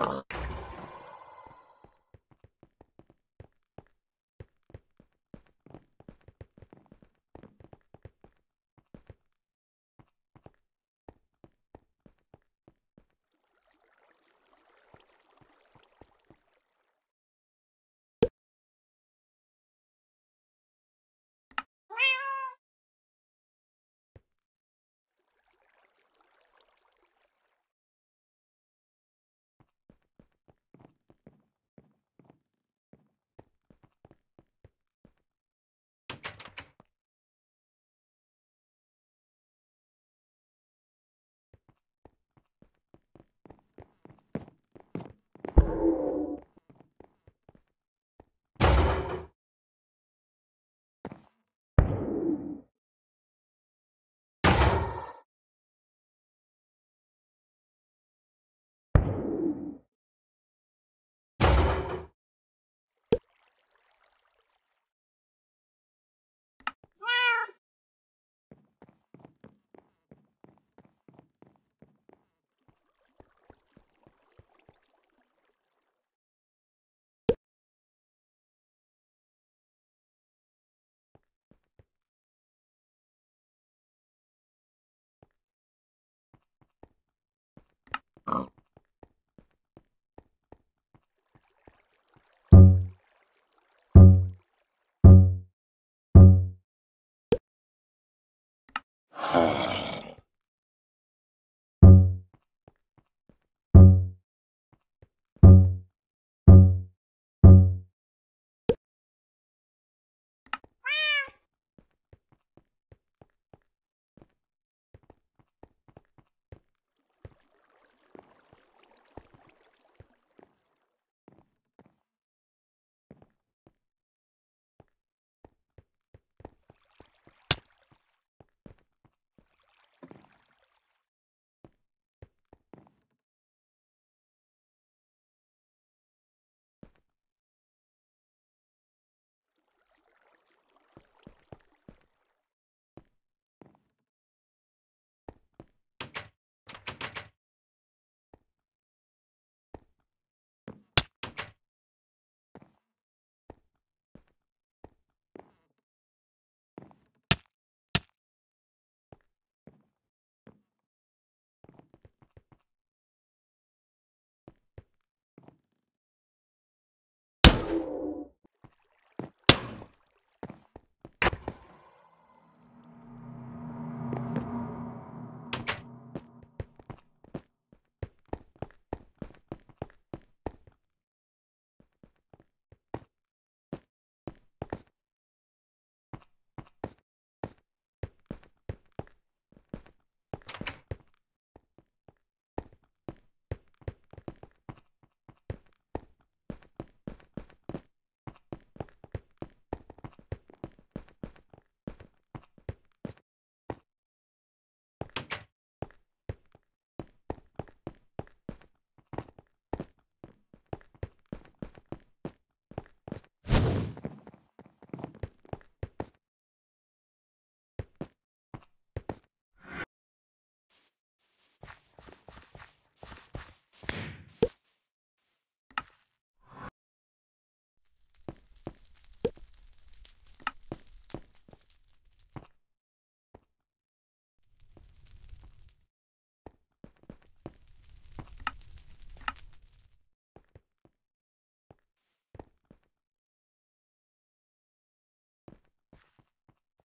Uh-huh. Ah.